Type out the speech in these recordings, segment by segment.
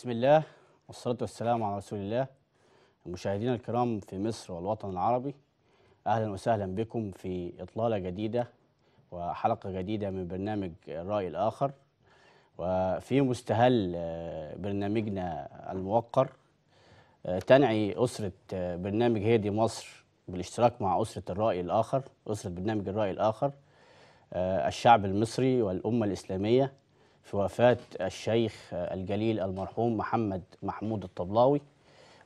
بسم الله والصلاة والسلام على رسول الله. المشاهدين الكرام في مصر والوطن العربي أهلا وسهلا بكم في إطلالة جديدة وحلقة جديدة من برنامج الرأي الآخر. وفي مستهل آه، برنامجنا الموقر آه، تنعي أسرة آه، برنامج هيدي مصر بالاشتراك مع أسرة الرأي الآخر أسرة برنامج الرأي الآخر الشعب المصري والأمة الإسلامية. في وفاة الشيخ الجليل المرحوم محمد محمود الطبلاوي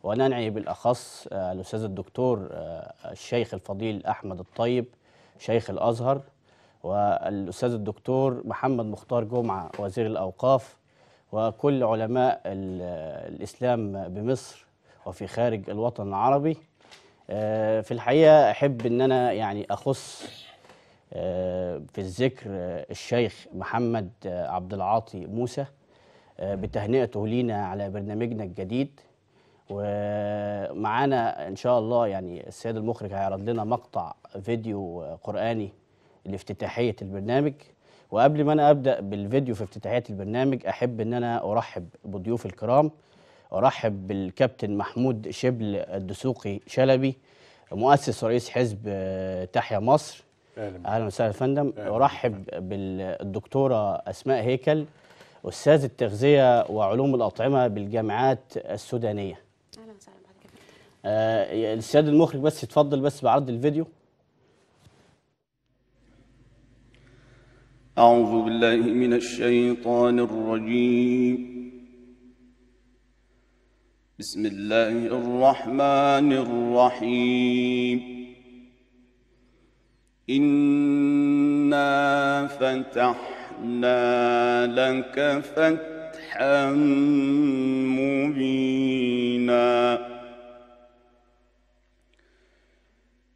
وننعي بالأخص آه، الأستاذ الدكتور آه، الشيخ الفضيل أحمد الطيب شيخ الأزهر والأستاذ الدكتور محمد مختار جمعة وزير الأوقاف وكل علماء ال- الإسلام بمصر وفي خارج الوطن العربي. آه، في الحقيقة أحب أن أنا يعني أخص في الذكر آه، الشيخ محمد آه، عبد العاطي موسى آه، بتهنئته لينا على برنامجنا الجديد. ومعانا إن شاء الله يعني السيد المخرج هيعرض لنا مقطع فيديو آه، قرآني لافتتاحية البرنامج. وقبل ما أنا أبدأ بالفيديو في افتتاحية البرنامج أحب إن أنا أرحب بضيوف الكرام. أرحب بالكابتن محمود شبل الدسوقي شلبي مؤسس ورئيس حزب آه، تحيا مصر. أهلا وسهلا يا فندم. أرحب بالدكتورة أسماء هيكل أستاذ التغذية وعلوم الأطعمة بالجامعات السودانية. أهلا وسهلا بحضرتك. آه السيد المخرج بس يتفضل بس بعرض الفيديو. أعوذ بالله من الشيطان الرجيم. بسم الله الرحمن الرحيم. إنا فتحنا لك فتحا مبينا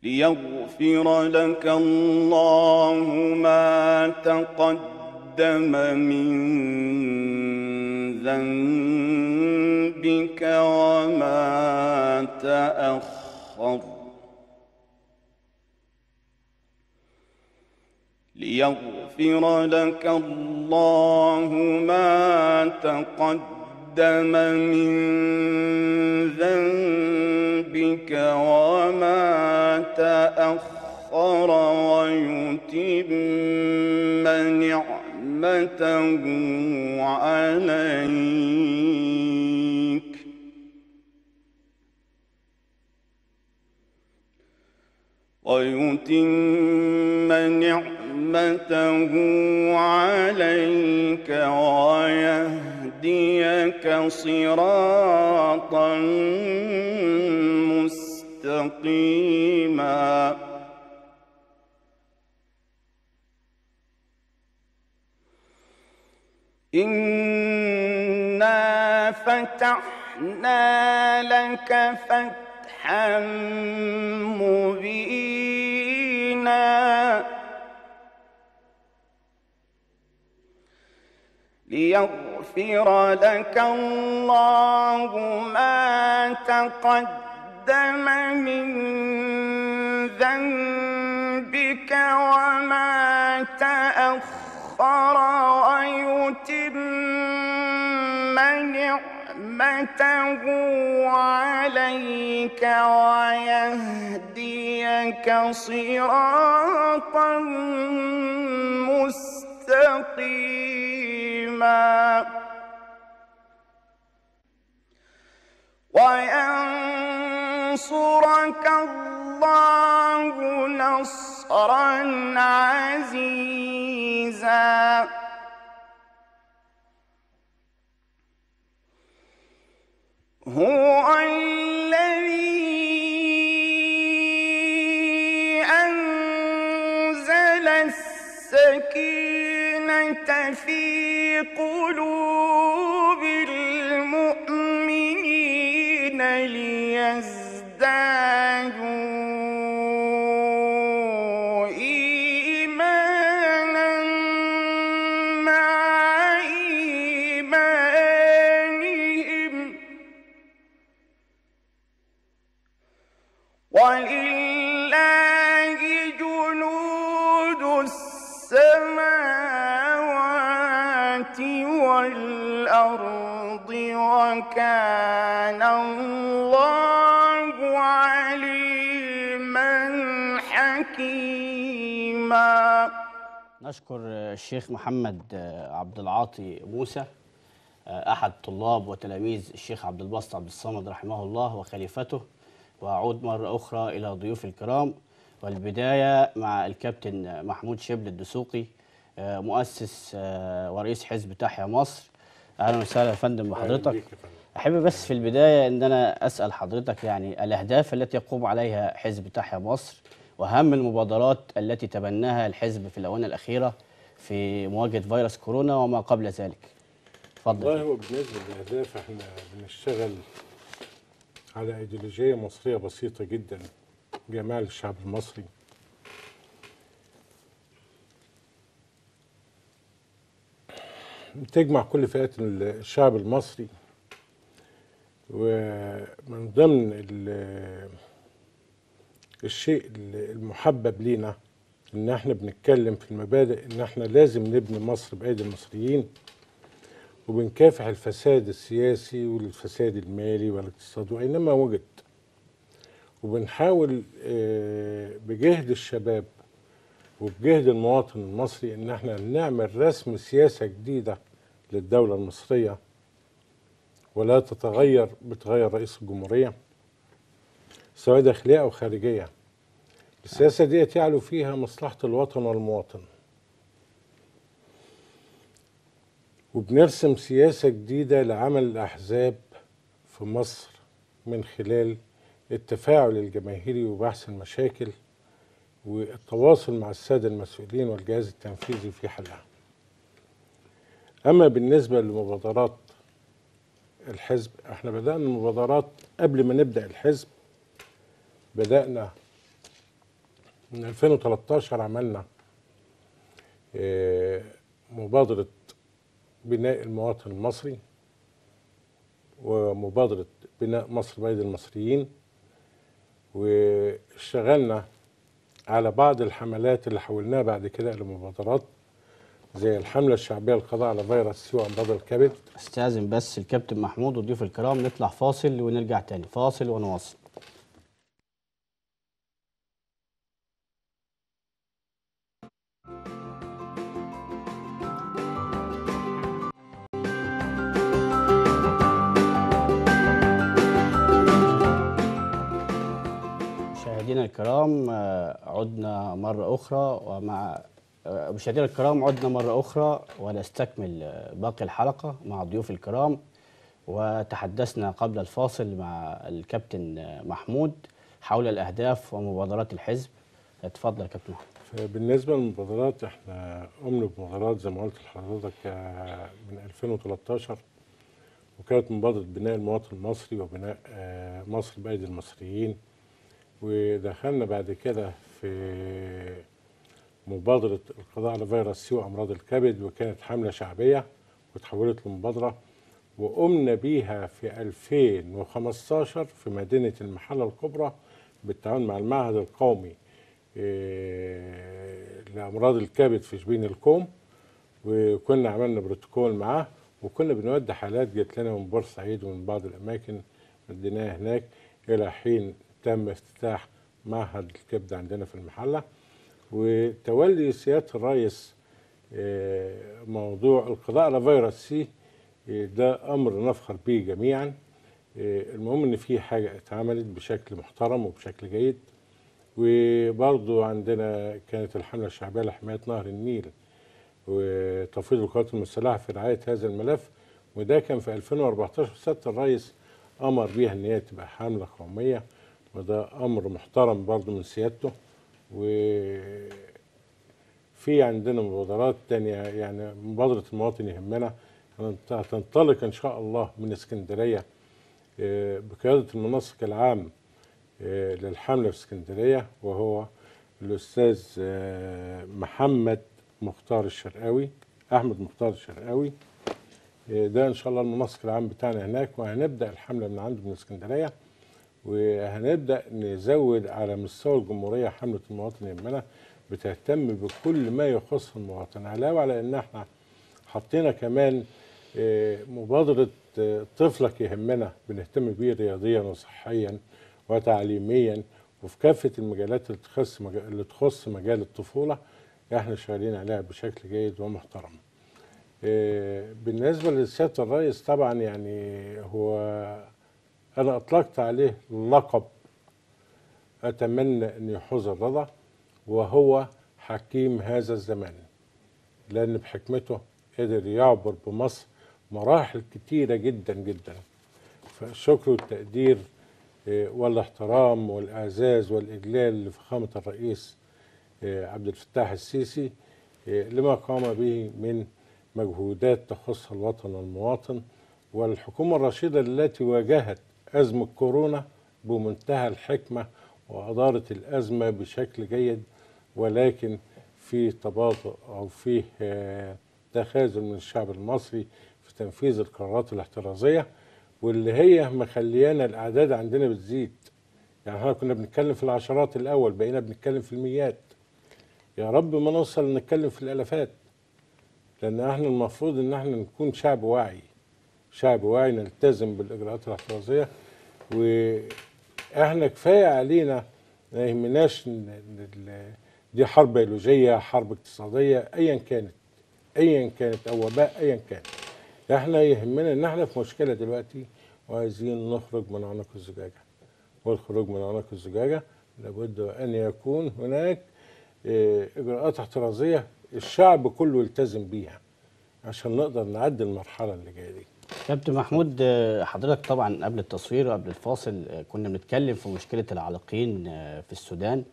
ليغفر لك الله ما تقدم من ذنبك وما تأخر ليغفر لك الله ما تقدم من ذنبك وما تأخر ويتم نعمته عليك. ويتم نعمته عليك ويهديك صراطا مستقيما. إنا فتحنا لك فتحا مبينا. ليغفر لك الله ما تقدم من ذنبك وما تأخر ويتم نعمته عليك ويهديك صراطا مستقيما وينصرك الله نصرا عزيزا. هو الذي أنزل السكينة في قلوب والأرض وكان الله عليما حكيما. نشكر الشيخ محمد عبد العاطي موسى أحد طلاب وتلاميذ الشيخ عبد الباسط عبد الصمد رحمه الله وخليفته. وأعود مرة أخرى إلى ضيوف الكرام. والبداية مع الكابتن محمود شبل الدسوقي. مؤسس ورئيس حزب تحيا مصر. أهلا وسهلا يا فندم بحضرتك. أحب بس في البداية أن أنا أسأل حضرتك يعني الأهداف التي يقوم عليها حزب تحيا مصر وأهم المبادرات التي تبناها الحزب في الآونة الأخيرة في مواجهة فيروس كورونا وما قبل ذلك. اتفضل والله هو بالنسبة للأهداف إحنا بنشتغل على أيديولوجية مصرية بسيطة جدا جمال الشعب المصري. تجمع كل فئات الشعب المصري. ومن ضمن ال- الشيء المحبب لينا إن إحنا بنتكلم في المبادئ إن إحنا لازم نبني مصر بأيدي المصريين وبنكافح الفساد السياسي والفساد المالي والاقتصادي وأينما وجد وبنحاول آه، بجهد الشباب وبجهد المواطن المصري إن إحنا نعمل رسم سياسة جديدة للدولة المصرية ولا تتغير بتغير رئيس الجمهورية سواء داخلية أو خارجية. السياسة دي يعلو فيها مصلحة الوطن والمواطن. وبنرسم سياسة جديدة لعمل الأحزاب في مصر من خلال التفاعل الجماهيري وبحث المشاكل والتواصل مع السادة المسؤولين والجهاز التنفيذي في حلها. أما بالنسبة لمبادرات الحزب إحنا بدأنا المبادرات قبل ما نبدأ الحزب. بدأنا من 2013 عملنا آه، مبادرة بناء المواطن المصري ومبادرة بناء مصر بأيدي المصريين واشتغلنا على بعض الحملات اللي حولناها بعد كده إلى مبادرات زي الحملة الشعبية للقضاء على فيروس سي وأمراض الكبد. استاذن بس الكابتن محمود والضيوف الكرام نطلع فاصل ونرجع تاني. فاصل ونواصل. مشاهدينا الكرام آه، عدنا مرة أخرى ومع مشاهدينا الكرام عدنا مرة أخرى ونستكمل باقي الحلقة مع ضيوف الكرام. وتحدثنا قبل الفاصل مع الكابتن محمود حول الأهداف ومبادرات الحزب. اتفضل يا كابتن محمود. فبالنسبة للمبادرات إحنا قمنا بمبادرات زي ما قلت لحضرتك آه، من 2013 وكانت مبادرة بناء المواطن المصري وبناء آه، مصر بأيدي المصريين. ودخلنا بعد كده في مبادرة القضاء على فيروس سي وأمراض الكبد وكانت حملة شعبية وتحولت لمبادرة وقمنا بيها في 2015 في مدينة المحلة الكبرى بالتعاون مع المعهد القومي إيه، لأمراض الكبد في شبين الكوم. وكنا عملنا بروتوكول معاه وكنا بنودي حالات جت لنا من بورسعيد ومن بعض الأماكن وديناها هناك إلى حين تم افتتاح معهد الكبد عندنا في المحلة. وتولي سيادة الرئيس آه، موضوع القضاء على فيروس سي آه، ده أمر نفخر به جميعا. آه، المهم إن في حاجة اتعملت بشكل محترم وبشكل جيد. وبرضو عندنا كانت الحملة الشعبية لحماية نهر النيل وتفويض القوات المسلحة في رعاية هذا الملف. وده كان في 2014 سيادة الرئيس أمر بيها إن هي تبقى حملة قومية. وده أمر محترم برضو من سيادته. وفي عندنا مبادرات تانية يعني مبادرة المواطن يهمنا. هتنطلق إن شاء الله من اسكندرية آه، بقيادة المنسق العام آه، للحملة في اسكندرية وهو الأستاذ آه، محمد مختار الشرقاوي أحمد مختار الشرقاوي. ده إن شاء الله المنسق العام بتاعنا هناك وهنبدأ الحملة من عنده من اسكندرية. وهنبدأ نزود على مستوى الجمهورية حملة المواطن يهمنا بتهتم بكل ما يخص المواطن علاوة على إن إحنا حطينا كمان آه، مبادرة آه، طفلك يهمنا بنهتم بيه رياضيا وصحيا وتعليميا وفي كافة المجالات اللي تخص اللي تخص مجال الطفولة إحنا شغالين عليها بشكل جيد ومحترم. آه، بالنسبة لسيادة الرئيس طبعا يعني هو أنا أطلقت عليه لقب أتمنى أن يحوز الرضا وهو حكيم هذا الزمان لأن بحكمته قدر يعبر بمصر مراحل كتيرة جدا جدا. فالشكر والتقدير آه، والاحترام والإعزاز والإجلال لفخامة الرئيس آه، عبد الفتاح السيسي آه، لما قام به من مجهودات تخص الوطن والمواطن والحكومة الرشيدة التي واجهت أزمة كورونا بمنتهى الحكمة وأدارت الأزمة بشكل جيد ولكن في تباطؤ أو في آه، تخاذل من الشعب المصري في تنفيذ القرارات الاحترازية واللي هي مخليانا الأعداد عندنا بتزيد. يعني إحنا كنا بنتكلم في العشرات الأول بقينا بنتكلم في الميات. يا رب ما نوصل نتكلم في الالافات لأن إحنا المفروض إن إحنا نكون شعب واعي. شعب واعي نلتزم بالإجراءات الاحترازية وإحنا كفاية علينا ما يهمناش دي حرب بيولوجيه حرب اقتصادية ايا كانت ايا كانت أو وباء ايا كان إحنا يهمنا إن إحنا في مشكلة دلوقتي وعايزين نخرج من عنق الزجاجة. والخروج من عنق الزجاجة لابد أن يكون هناك آه، إجراءات احترازية الشعب كله يلتزم بيها عشان نقدر نعدي المرحلة اللي جاية دي. كابتن محمود آه، حضرتك طبعا قبل التصوير وقبل الفاصل آه، كنا بنتكلم في مشكلة العالقين آه، في السودان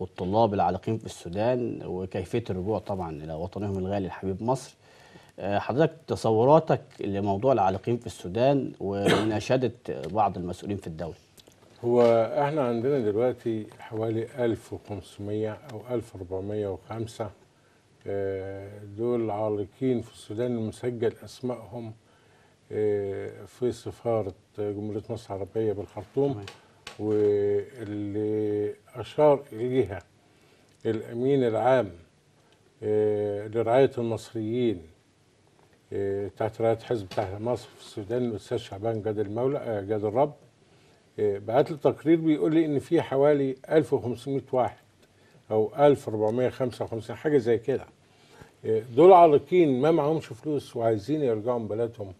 والطلاب العالقين في السودان وكيفية الرجوع طبعا إلى وطنهم الغالي الحبيب مصر. حضرتك تصوراتك لموضوع العالقين في السودان ومناشدة بعض المسؤولين في الدولة. هو إحنا عندنا دلوقتي حوالي 1500 أو 1405 آه، دول عالقين في السودان المسجل أسمائهم في سفارة جمهورية مصر العربية بالخرطوم. واللي أشار إليها الأمين العام آه، لرعاية المصريين آه، تحت رعاية حزب تحت مصر في السودان الأستاذ شعبان جاد المولى آه، جاد الرب. بعت لي تقرير بيقول لي إن في حوالي 1500 واحد أو 1455 حاجة زي كده. دول عالقين ما معهمش فلوس وعايزين يرجعوا من بلدهم.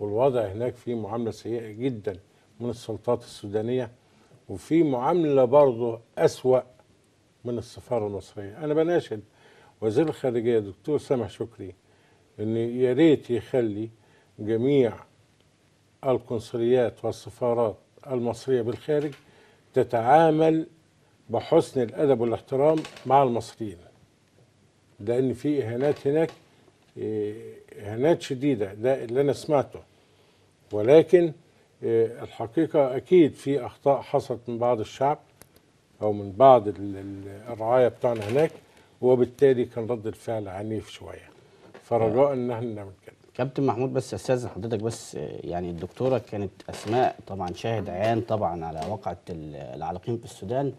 والوضع هناك فيه معاملة سيئة جدا من السلطات السودانية وفي معاملة برضه أسوأ من السفارة المصرية. أنا بناشد وزير الخارجية دكتور سامح شكري إن يا ريت يخلي جميع القنصليات والسفارات المصرية بالخارج تتعامل بحسن الأدب والاحترام مع المصريين لأن في إهانات هناك إهانات شديدة ده اللي أنا سمعته. ولكن إيه، الحقيقة أكيد في أخطاء حصلت من بعض الشعب أو من بعض ال- ال- الرعاية بتوعنا هناك وبالتالي كان رد الفعل عنيف شوية. فرجاء إن إحنا نعمل كده. كابتن محمود بس استاذن حضرتك بس يعني الدكتورة كانت أسماء طبعا شاهد عيان طبعا على واقعه ال- العالقين في السودان.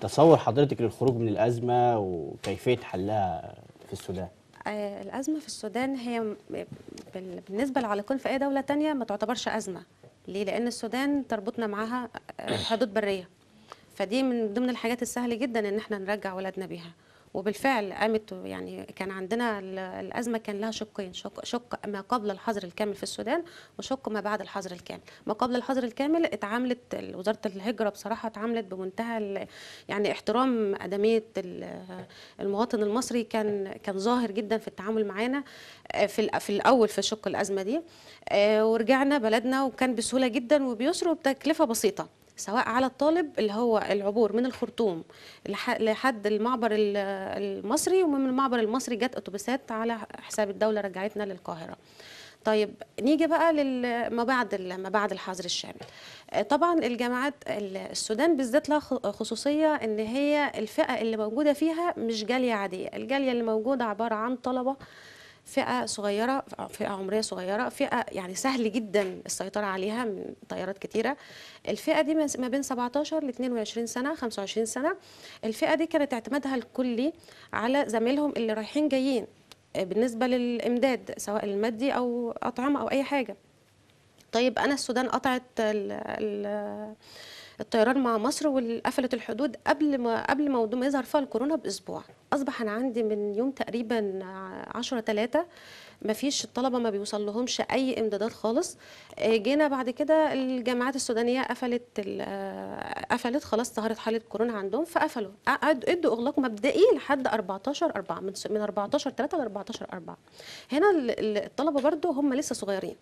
تصور حضرتك للخروج من الأزمة وكيفية حلها في السودان؟ الأزمة في السودان هي بالنسبة للعالقين في أي دولة تانية ما تعتبرش أزمة. ليه؟ لأن السودان تربطنا معاها آه، حدود برية. فدي من ضمن الحاجات السهلة جدا إن إحنا نرجع ولادنا بيها. وبالفعل قامت يعني كان عندنا ال- الأزمة كان لها شقين شق, شق ما قبل الحظر الكامل في السودان وشق ما بعد الحظر الكامل. ما قبل الحظر الكامل اتعاملت ال- وزارة الهجرة بصراحة اتعاملت بمنتهى يعني احترام ال- المواطن المصري كان كان ظاهر جدا في التعامل معانا آه، في في الأول في شق الأزمة دي. آه، ورجعنا بلدنا وكان بسهولة جدا وبيسر وبتكلفة بسيطة. سواء على الطالب اللي هو العبور من الخرطوم لح- لحد المعبر ال- المصري ومن المعبر المصري جت أتوبيسات على حساب الدولة رجعتنا للقاهرة. طيب نيجي بقى لل- ما بعد ما بعد الحظر الشامل. آه، طبعا الجامعات ال- السودان بالذات لها خصوصية إن هي الفئة اللي موجودة فيها مش جالية عادية. الجالية اللي موجودة عبارة عن طلبة فئة صغيرة فئة عمرية صغيرة فئة يعني سهل جدا السيطرة عليها من تيارات كتيرة. الفئة دي ما بين 17 ل 22 سنة 25 سنة. الفئة دي كانت اعتمادها الكلي على زمايلهم اللي رايحين جايين آه، بالنسبة للإمداد سواء المادي أو أطعمة أو أي حاجة. طيب أنا السودان قطعت ال ال الطيران مع مصر وقفلت الحدود قبل ما قبل ما ما يظهر فيها الكورونا بأسبوع. أصبح أنا عندي من يوم تقريبا 10 3 ما فيش الطلبه ما بيوصل لهمش أي إمدادات خالص. آه، جينا بعد كده الجامعات السودانية قفلت آه، قفلت خلاص ظهرت حالة كورونا عندهم فقفلوا. ادوا اغلاق مبدئي لحد 14 4 من س- من 14 3 ل 14 4 هنا ال- ال- الطلبة برضو هم لسه صغيرين.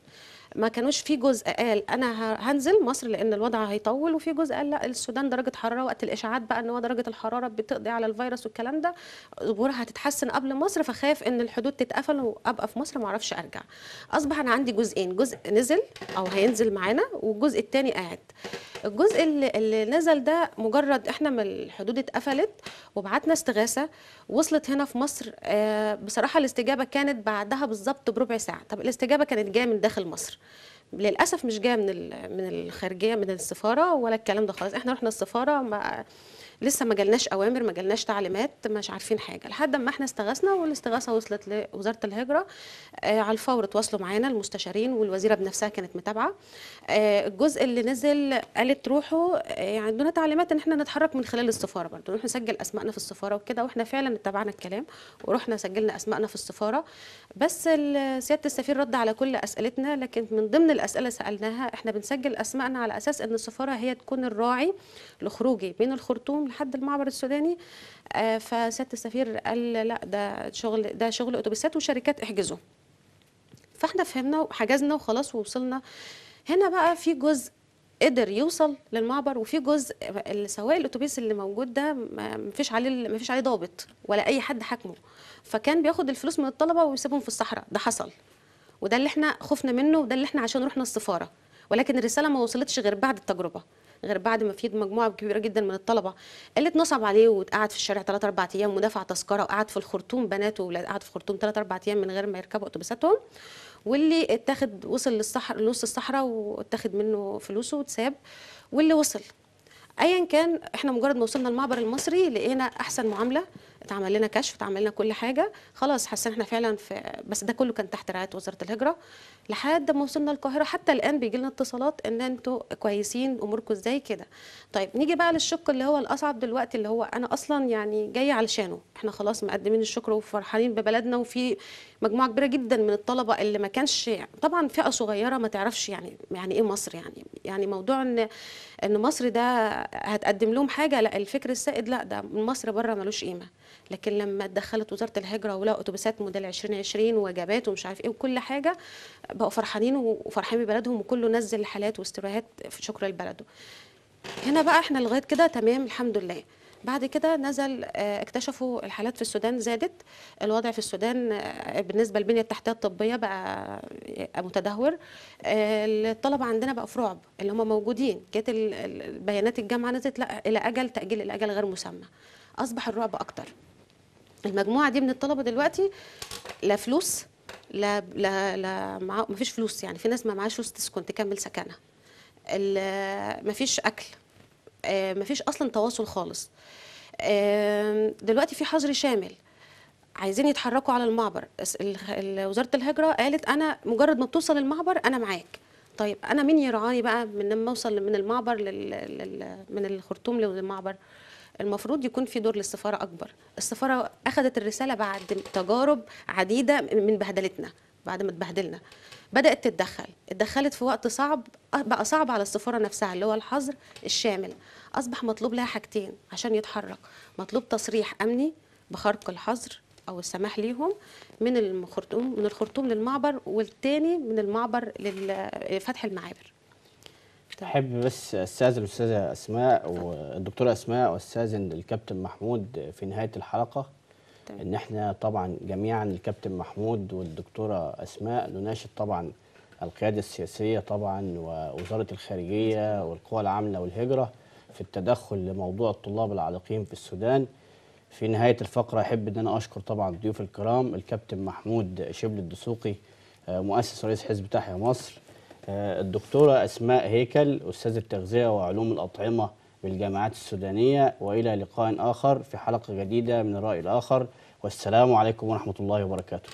ما كانوش في جزء قال أنا هنزل مصر لأن الوضع هيطول وفي جزء قال لا السودان درجة حرارة وقت الإشاعات بقى إن هو درجة الحرارة بتقضي على الفيروس والكلام ده امورها هتتحسن قبل مصر فخاف إن الحدود تتقفل وأبقى في مصر ما أعرفش أرجع. أصبح أنا عندي جزئين جزء نزل أو هينزل معانا والجزء الثاني قاعد. الجزء اللي, اللي نزل ده مجرد إحنا ما الحدود اتقفلت وبعتنا استغاثة وصلت هنا في مصر آه، بصراحة الاستجابة كانت بعدها بالظبط بربع ساعة. طب الاستجابة كانت جاية من داخل مصر. للأسف مش جاية من من الخارجية من السفارة ولا الكلام ده خالص. إحنا رحنا السفارة ما لسه ما جالناش أوامر ما جالناش تعليمات مش عارفين حاجة. لحد ما إحنا استغاثنا والاستغاثة وصلت لوزارة الهجرة آه على الفور تواصلوا معانا المستشارين والوزيرة بنفسها كانت متابعة. آه الجزء اللي نزل قالت روحوا آه عندنا تعليمات إن إحنا نتحرك من خلال السفارة برضه. نروح نسجل اسمائنا في السفارة وكده وإحنا فعلا اتبعنا الكلام ورحنا سجلنا اسمائنا في السفارة. بس سيادة السفير رد على كل أسئلتنا لكن من ضمن الأسئلة سألناها إحنا بنسجل اسمائنا على أساس إن السفارة هي تكون الراعي لخروجي من الخرطوم لحد المعبر السوداني آه، فسيادة السفير قال لا ده شغل ده شغل أتوبيسات وشركات احجزوا فاحنا فهمنا وحجزنا وخلاص ووصلنا. هنا بقى في جزء قدر يوصل للمعبر وفي جزء سواق الأتوبيس اللي موجود ده ما فيش عليه ما فيش عليه ضابط ولا أي حد حاكمه. فكان بياخد الفلوس من الطلبة ويسيبهم في الصحراء. ده حصل. وده اللي إحنا خفنا منه وده اللي إحنا عشان رحنا السفارة. ولكن الرسالة ما وصلتش غير بعد التجربة. غير بعد ما في مجموعة كبيرة جدا من الطلبة اللي اتنصب عليه وقعد في الشارع 3 4 أيام ودفع تذكرة وقعد في الخرطوم بنات وولاد قعد في الخرطوم 3 4 أيام من غير ما يركبوا أتوبيساتهم واللي اتاخد وصل للصحراء لنص الصحراء واتاخد منه فلوسه واتساب واللي وصل. ايا كان إحنا مجرد ما وصلنا المعبر المصري لقينا أحسن معاملة اتعمل لنا كشف اتعمل لنا كل حاجة. خلاص حسينا إحنا فعلا في بس ده كله كان تحت رعاية وزارة الهجرة. لحد ما وصلنا القاهرة حتى الآن بيجي لنا اتصالات إن أنتوا كويسين أموركم إزاي كده. طيب نيجي بقى للشق اللي هو الأصعب دلوقتي اللي هو أنا أصلا يعني جاية علشانه. إحنا خلاص مقدمين الشكر وفرحانين ببلدنا وفي مجموعة كبيرة جدا من الطلبة اللي ما كانش طبعا فئة صغيرة ما تعرفش يعني يعني إيه مصر يعني. يعني موضوع إن إن مصر ده هتقدم لهم حاجة لا الفكر السائد لا ده مصر بره ملوش قيمة. لكن لما اتدخلت وزارة الهجرة ولقوا أتوبيسات موديل 2020 وجبات ومش عارف إيه وكل حاجة بقوا فرحانين وفرحانين ببلدهم وكله نزل حالات واستراحات شكر لبلده هنا بقى إحنا لغاية كده تمام الحمد لله. بعد كده نزل آه، اكتشفوا الحالات في السودان زادت. الوضع في السودان آه، بالنسبة للبنية التحتية الطبية بقى آه، متدهور. الطلبة عندنا بقى في رعب اللي هم موجودين. جت ال- ال- بيانات الجامعة نزلت لا إلى أجل تأجيل إلى أجل غير مسمى. أصبح الرعب أكتر. المجموعة دي من الطلبة دلوقتي لا فلوس لا لا لا ما فيش فلوس يعني. في ناس ما معاش فلوس تسكن تكمل سكنها. ما فيش أكل. آه، ما فيش أصلا تواصل خالص. دلوقتي في حظر شامل. عايزين يتحركوا على المعبر. وزارة الهجرة قالت أنا مجرد ما بتوصل المعبر أنا معاك. طيب أنا مين يرعاني بقى من لما أوصل من المعبر لل... لل... من الخرطوم للمعبر؟ المفروض يكون في دور للسفارة أكبر. السفارة أخذت الرسالة بعد تجارب عديدة من بهدلتنا بعد ما اتبهدلنا. بدأت تتدخل. اتدخلت في وقت صعب بقى صعب على السفارة نفسها اللي هو الحظر الشامل. أصبح مطلوب لها حاجتين عشان يتحرك. مطلوب تصريح أمني بخرق الحظر أو السماح ليهم من الخرطوم من الخرطوم للمعبر والتاني من المعبر لفتح المعابر. أحب بس استاذن الأستاذة أسماء والدكتورة أسماء واستاذن الكابتن محمود في نهاية الحلقة. إن إحنا طبعا جميعا الكابتن محمود والدكتورة أسماء نناشد طبعا القيادة السياسية طبعا ووزارة الخارجية والقوى العاملة والهجرة في التدخل لموضوع الطلاب العالقين في السودان. في نهاية الفقرة أحب إن أنا أشكر طبعا ضيوف الكرام الكابتن محمود شبل الدسوقي آه، مؤسس ورئيس حزب تحيا مصر آه، الدكتورة أسماء هيكل أستاذ التغذية وعلوم الأطعمة بالجامعات السودانية وإلى لقاء آخر في حلقة جديدة من الرأي الآخر. والسلام عليكم ورحمة الله وبركاته.